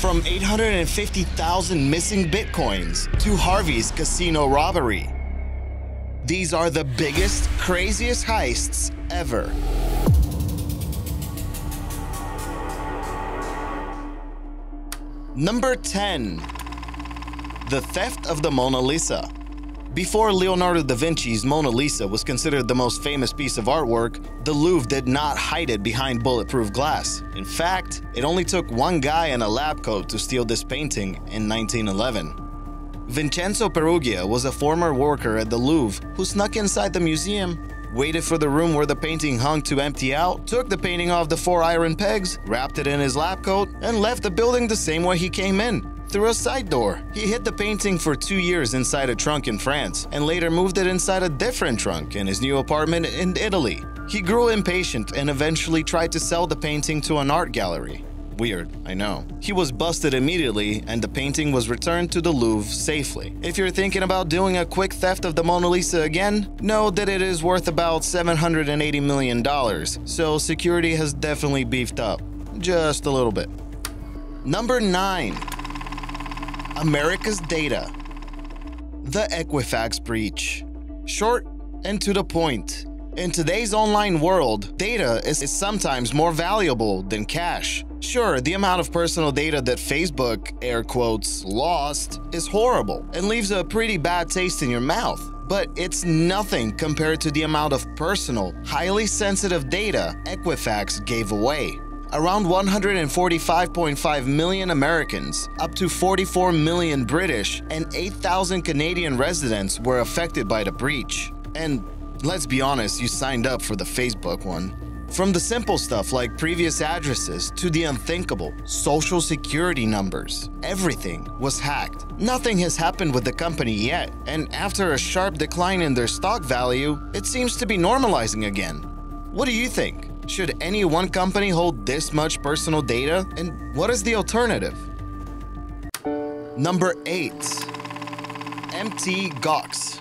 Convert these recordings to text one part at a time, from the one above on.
From 850,000 missing bitcoins to Harvey's casino robbery. These are the biggest, craziest heists ever. Number 10. The Theft of the Mona Lisa. Before Leonardo da Vinci's Mona Lisa was considered the most famous piece of artwork, the Louvre did not hide it behind bulletproof glass. In fact, it only took one guy in a lab coat to steal this painting in 1911. Vincenzo Peruggia was a former worker at the Louvre who snuck inside the museum, waited for the room where the painting hung to empty out, took the painting off the four iron pegs, wrapped it in his lab coat, and left the building the same way he came in, through a side door. He hid the painting for two years inside a trunk in France and later moved it inside a different trunk in his new apartment in Italy. He grew impatient and eventually tried to sell the painting to an art gallery. Weird, I know. He was busted immediately and the painting was returned to the Louvre safely. If you're thinking about doing a quick theft of the Mona Lisa again, know that it is worth about $780 million, so security has definitely beefed up. Just a little bit. Number 9. America's Data The Equifax Breach. Short and to the point. In today's online world, data is, is sometimes more valuable than cash. Sure, the amount of personal data that Facebook, air quotes, lost is horrible and leaves a pretty bad taste in your mouth. But it's nothing compared to the amount of personal, highly sensitive data Equifax gave away. Around 145.5 million Americans, up to 44 million British, and 8,000 Canadian residents were affected by the breach. And let's be honest, you signed up for the Facebook one. From the simple stuff like previous addresses to the unthinkable social security numbers, everything was hacked. Nothing has happened with the company yet, and after a sharp decline in their stock value, it seems to be normalizing again. What do you think? Should any one company hold this much personal data? And what is the alternative? Number 8. MT Gox.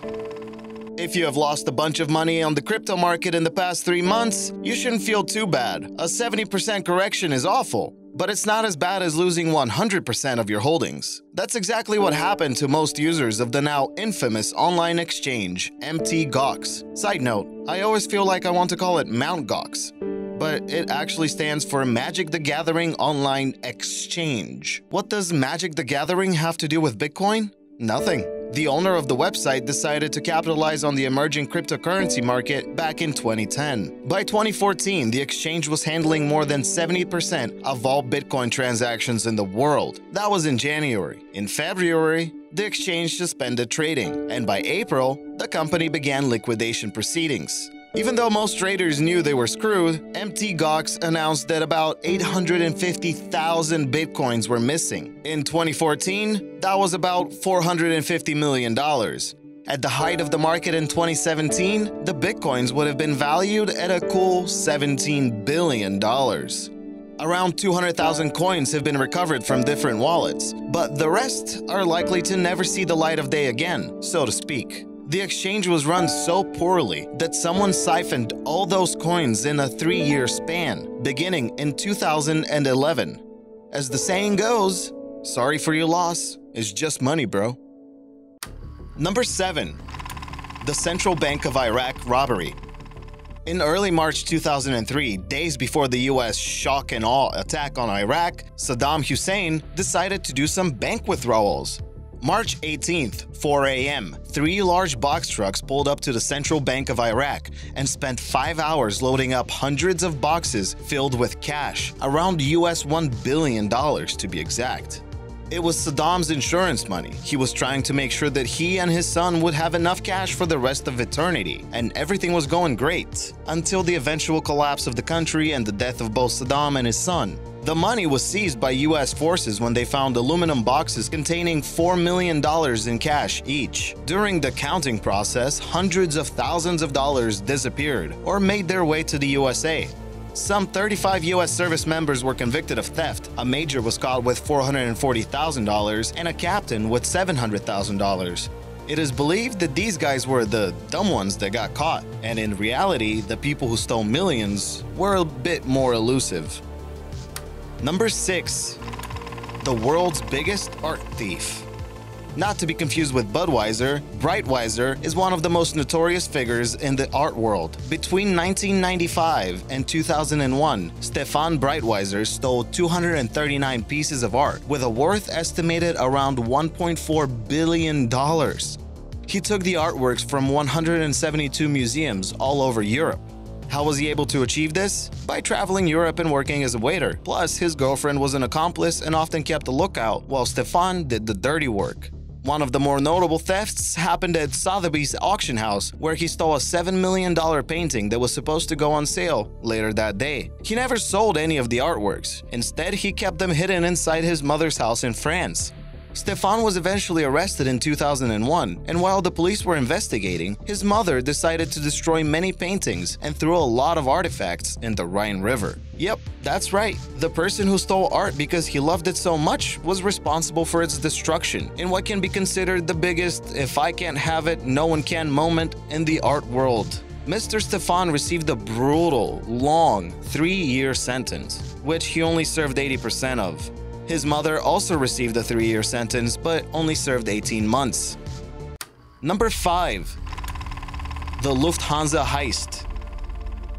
If you have lost a bunch of money on the crypto market in the past three months, you shouldn't feel too bad. A 70% correction is awful, but it's not as bad as losing 100% of your holdings. That's exactly what happened to most users of the now infamous online exchange, MT Gox. Side note, I always feel like I want to call it Mount Gox, but it actually stands for Magic the Gathering Online Exchange. What does Magic the Gathering have to do with Bitcoin? Nothing. The owner of the website decided to capitalize on the emerging cryptocurrency market back in 2010. By 2014, the exchange was handling more than 70% of all Bitcoin transactions in the world. That was in January. In February, the exchange suspended trading, and by April, the company began liquidation proceedings. Even though most traders knew they were screwed, MT Gox announced that about 850,000 bitcoins were missing. In 2014, that was about $450 million. At the height of the market in 2017, the bitcoins would have been valued at a cool $17 billion. Around 200,000 coins have been recovered from different wallets, but the rest are likely to never see the light of day again, so to speak. The exchange was run so poorly that someone siphoned all those coins in a three year span, beginning in 2011. As the saying goes, sorry for your loss, it's just money, bro. Number 7. The Central Bank of Iraq robbery. In early March 2003, days before the US shock and awe attack on Iraq, Saddam Hussein decided to do some bank withdrawals. March 18th, 4 a.m., three large box trucks pulled up to the Central Bank of Iraq and spent five hours loading up hundreds of boxes filled with cash, around US $1 billion to be exact. It was Saddam's insurance money. He was trying to make sure that he and his son would have enough cash for the rest of eternity, and everything was going great until the eventual collapse of the country and the death of both Saddam and his son. The money was seized by US forces when they found aluminum boxes containing $4 million in cash each. During the counting process, hundreds of thousands of dollars disappeared or made their way to the USA. Some 35 U.S. service members were convicted of theft. A major was caught with $440,000 and a captain with $700,000. It is believed that these guys were the dumb ones that got caught, and in reality, the people who stole millions were a bit more elusive. Number 6. the world's biggest art thief. Not to be confused with Budweiser, Breitwieser is one of the most notorious figures in the art world. Between 1995 and 2001, Stefan Breitwieser stole 239 pieces of art with a worth estimated around $1.4 billion. He took the artworks from 172 museums all over Europe. How was he able to achieve this? By traveling Europe and working as a waiter. Plus, his girlfriend was an accomplice and often kept a lookout, while Stefan did the dirty work. One of the more notable thefts happened at Sotheby's auction house, where he stole a $7 million painting that was supposed to go on sale later that day. He never sold any of the artworks. Instead, he kept them hidden inside his mother's house in France. Stefan was eventually arrested in 2001, and while the police were investigating, his mother decided to destroy many paintings and threw a lot of artifacts in the Rhine River. Yep, that's right. The person who stole art because he loved it so much was responsible for its destruction in what can be considered the biggest if I can't have it, no one can moment in the art world. Mr. Stefan received a brutal, long, three year sentence, which he only served 80% of. His mother also received a three year sentence but only served 18 months. Number 5. The Lufthansa Heist.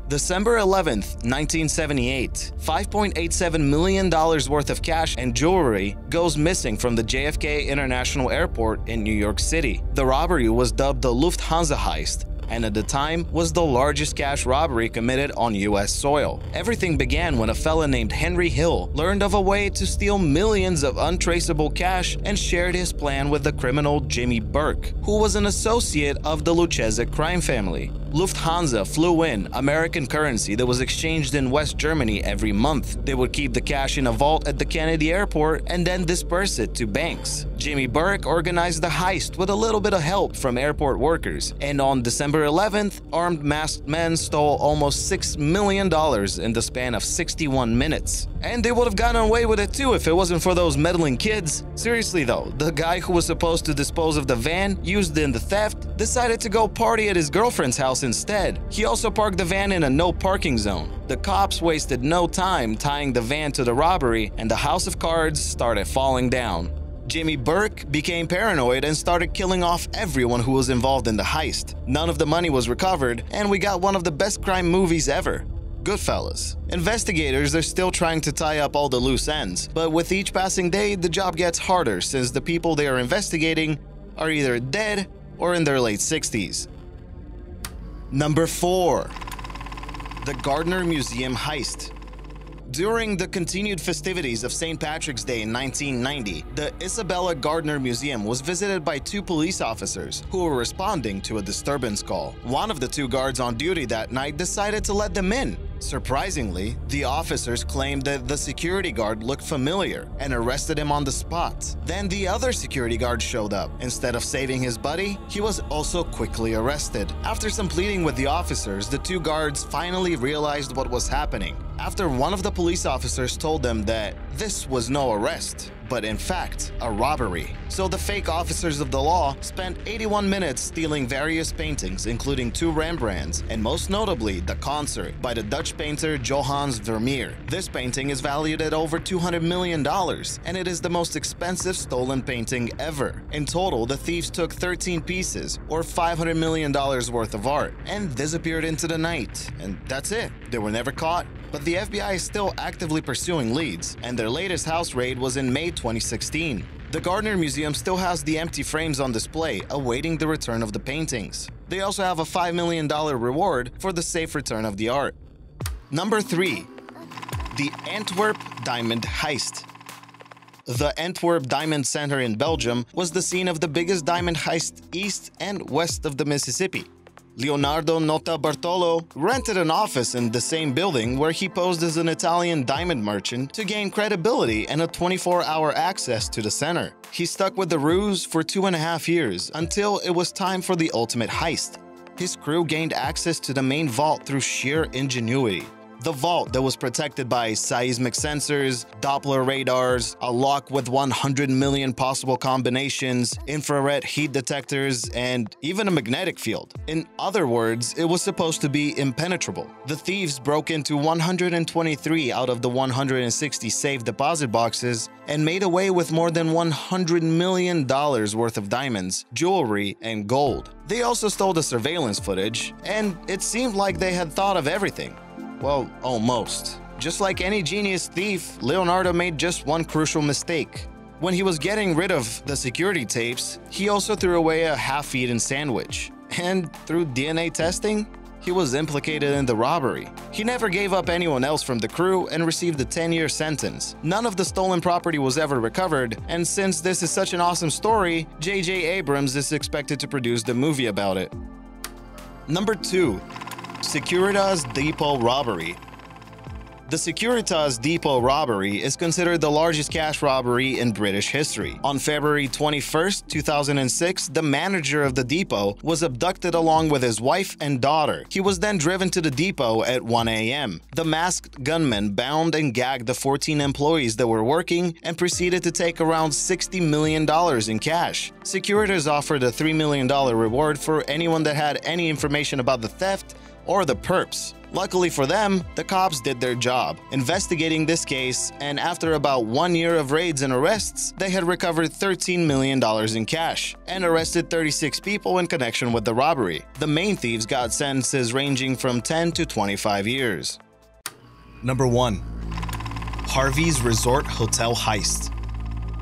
December 11, 1978, $5.87 million worth of cash and jewelry goes missing from the JFK International Airport in New York City. The robbery was dubbed the Lufthansa Heist and at the time was the largest cash robbery committed on US soil. Everything began when a fella named Henry Hill learned of a way to steal millions of untraceable cash and shared his plan with the criminal Jimmy Burke, who was an associate of the Lucchese crime family. Lufthansa flew in American currency that was exchanged in West Germany every month. They would keep the cash in a vault at the Kennedy airport and then disperse it to banks. Jimmy Burke organized the heist with a little bit of help from airport workers, and on December 11th, armed masked men stole almost $6 million in the span of 61 minutes. And they would have gotten away with it too if it wasn't for those meddling kids. Seriously though, the guy who was supposed to dispose of the van used in the theft decided to go party at his girlfriend's house instead. He also parked the van in a no parking zone. The cops wasted no time tying the van to the robbery, and the house of cards started falling down. Jimmy Burke became paranoid and started killing off everyone who was involved in the heist. None of the money was recovered, and we got one of the best crime movies ever. Goodfellas. Investigators are still trying to tie up all the loose ends, but with each passing day, the job gets harder since the people they are investigating are either dead or in their late 60s. Number 4. The Gardner Museum Heist. During the continued festivities of St. Patrick's Day in 1990, the Isabella Gardner Museum was visited by two police officers who were responding to a disturbance call. One of the two guards on duty that night decided to let them in. Surprisingly, the officers claimed that the security guard looked familiar and arrested him on the spot. Then the other security guard showed up. Instead of saving his buddy, he was also quickly arrested. After some pleading with the officers, the two guards finally realized what was happening. After one of the police officers told them that this was no arrest, but in fact, a robbery. So the fake officers of the law spent 81 minutes stealing various paintings, including two Rembrandts, and most notably, The Concert by the Dutch painter Johannes Vermeer. This painting is valued at over $200 million, and it is the most expensive stolen painting ever. In total, the thieves took 13 pieces, or $500 million worth of art, and disappeared into the night. And that's it. They were never caught, but the FBI is still actively pursuing leads, and their latest house raid was in May 2016. The Gardner Museum still has the empty frames on display, awaiting the return of the paintings. They also have a $5 million reward for the safe return of the art. Number 3. The Antwerp Diamond Heist the Antwerp Diamond Center in Belgium was the scene of the biggest diamond heist east and west of the Mississippi. Leonardo Notarbartolo rented an office in the same building where he posed as an Italian diamond merchant to gain credibility and a 24-hour access to the center. He stuck with the ruse for two and a half years until it was time for the ultimate heist. His crew gained access to the main vault through sheer ingenuity. The vault that was protected by seismic sensors, Doppler radars, a lock with 100 million possible combinations, infrared heat detectors, and even a magnetic field. In other words, it was supposed to be impenetrable. The thieves broke into 123 out of the 160 safe deposit boxes and made away with more than $100 million worth of diamonds, jewelry, and gold. They also stole the surveillance footage, and it seemed like they had thought of everything. Well, almost. Just like any genius thief, Leonardo made just one crucial mistake. When he was getting rid of the security tapes, he also threw away a half-eaten sandwich. And through DNA testing, he was implicated in the robbery. He never gave up anyone else from the crew and received a 10-year sentence. None of the stolen property was ever recovered, and since this is such an awesome story, J.J. Abrams is expected to produce the movie about it. Number 2. Securitas Depot Robbery the Securitas Depot robbery is considered the largest cash robbery in British history. On February 21, 2006, the manager of the depot was abducted along with his wife and daughter. He was then driven to the depot at 1 a.m. The masked gunman bound and gagged the 14 employees that were working and proceeded to take around $60 million in cash. Securitas offered a $3 million reward for anyone that had any information about the theft or the perps. Luckily for them, the cops did their job, investigating this case, and after about one year of raids and arrests, they had recovered $13 million in cash and arrested 36 people in connection with the robbery. The main thieves got sentences ranging from 10 to 25 years. Number 1. Harvey's Resort Hotel Heist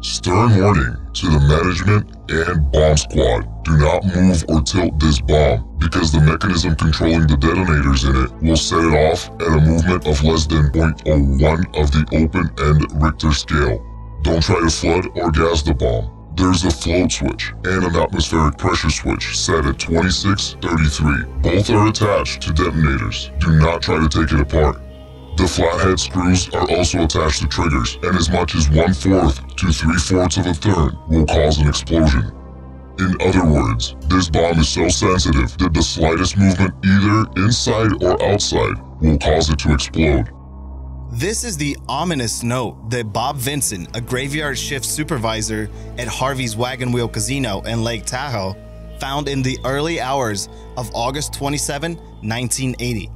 Stern warning to the management and bomb squad. Do not move or tilt this bomb because the mechanism controlling the detonators in it will set it off at a movement of less than 0.01 of the open-end Richter scale. Don't try to flood or gas the bomb. There's a float switch and an atmospheric pressure switch set at 2633. Both are attached to detonators. Do not try to take it apart. The flathead screws are also attached to triggers, and as much as one-fourth to three-fourths of a turn will cause an explosion. In other words, this bomb is so sensitive that the slightest movement either inside or outside will cause it to explode. This is the ominous note that Bob Vincent, a graveyard shift supervisor at Harvey's Wagon Wheel Casino in Lake Tahoe, found in the early hours of August 27, 1980.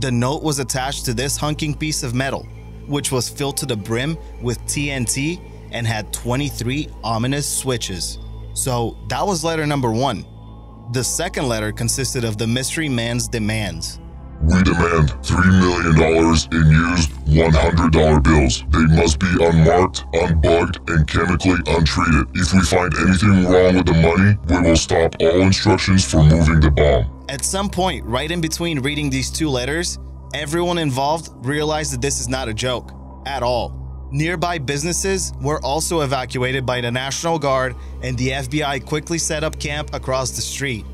The note was attached to this hunking piece of metal, which was filled to the brim with TNT and had 23 ominous switches. So that was letter number one. The second letter consisted of the mystery man's demands. We demand $3 million in used $100 bills. They must be unmarked, unbugged, and chemically untreated. If we find anything wrong with the money, we will stop all instructions for moving the bomb. At some point, right in between reading these two letters, everyone involved realized that this is not a joke at all. Nearby businesses were also evacuated by the National Guard, and the FBI quickly set up camp across the street.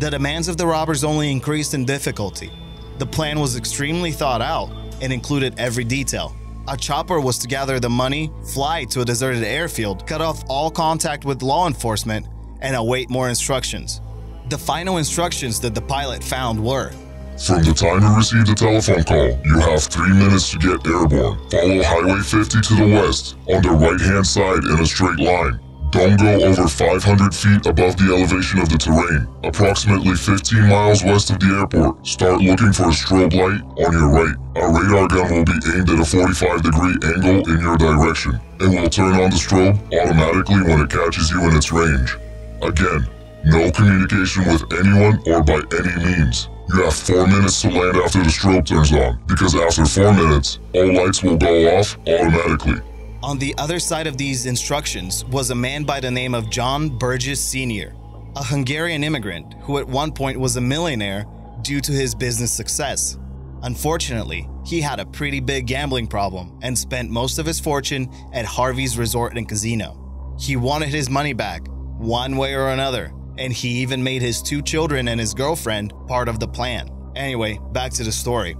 The demands of the robbers only increased in difficulty. The plan was extremely thought out and included every detail. A chopper was to gather the money, fly to a deserted airfield, cut off all contact with law enforcement, and await more instructions. The final instructions that the pilot found were From the time you receive the telephone call, you have three minutes to get airborne. Follow Highway 50 to the west, on the right hand side in a straight line. Don't go over 500 feet above the elevation of the terrain. Approximately 15 miles west of the airport, start looking for a strobe light on your right. A radar gun will be aimed at a 45 degree angle in your direction, and will turn on the strobe automatically when it catches you in its range. Again, no communication with anyone or by any means. You have 4 minutes to land after the strobe turns on, because after 4 minutes, all lights will go off automatically. On the other side of these instructions was a man by the name of John Birges Sr., a Hungarian immigrant who at one point was a millionaire due to his business success. Unfortunately, he had a pretty big gambling problem and spent most of his fortune at Harvey's Resort and Casino. He wanted his money back, one way or another, and he even made his two children and his girlfriend part of the plan. Anyway, back to the story.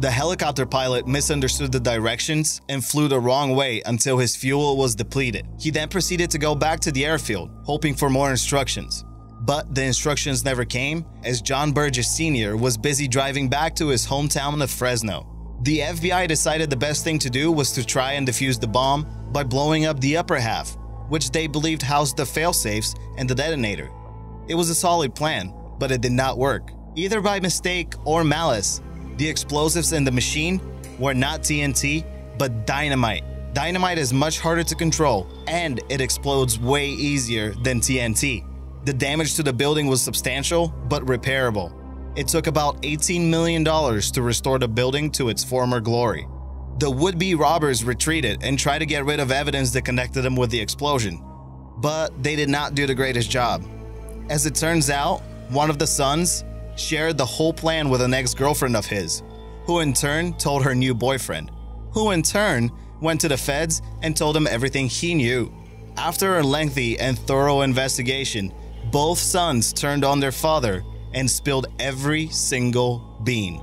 The helicopter pilot misunderstood the directions and flew the wrong way until his fuel was depleted. He then proceeded to go back to the airfield, hoping for more instructions. But the instructions never came, as John Birges Sr. was busy driving back to his hometown of Fresno. The FBI decided the best thing to do was to try and defuse the bomb by blowing up the upper half, which they believed housed the failsafes and the detonator. It was a solid plan, but it did not work. Either by mistake or malice, the explosives in the machine were not TNT, but dynamite. Dynamite is much harder to control, and it explodes way easier than TNT. The damage to the building was substantial, but repairable. It took about $18 million to restore the building to its former glory. The would-be robbers retreated and tried to get rid of evidence that connected them with the explosion, but they did not do the greatest job. As it turns out, one of the sons shared the whole plan with an ex-girlfriend of his, who in turn told her new boyfriend, who in turn went to the feds and told them everything he knew. After a lengthy and thorough investigation, both sons turned on their father and spilled every single bean.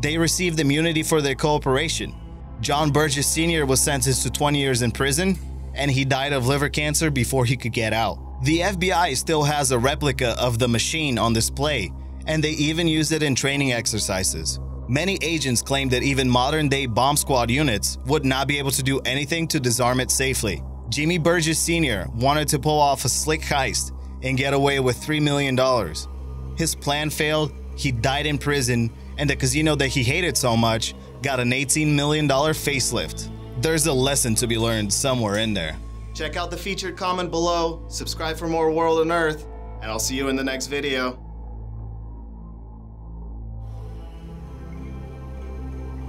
They received immunity for their cooperation. John Birges Sr. was sentenced to 20 years in prison, and he died of liver cancer before he could get out. The FBI still has a replica of the machine on display, and they even used it in training exercises. Many agents claim that even modern day bomb squad units would not be able to do anything to disarm it safely. Jimmy Birges Sr. wanted to pull off a slick heist and get away with $3 million. His plan failed, he died in prison, and the casino that he hated so much got an $18 million facelift. There's a lesson to be learned somewhere in there. Check out the featured comment below, subscribe for more World Unearthed, and I'll see you in the next video.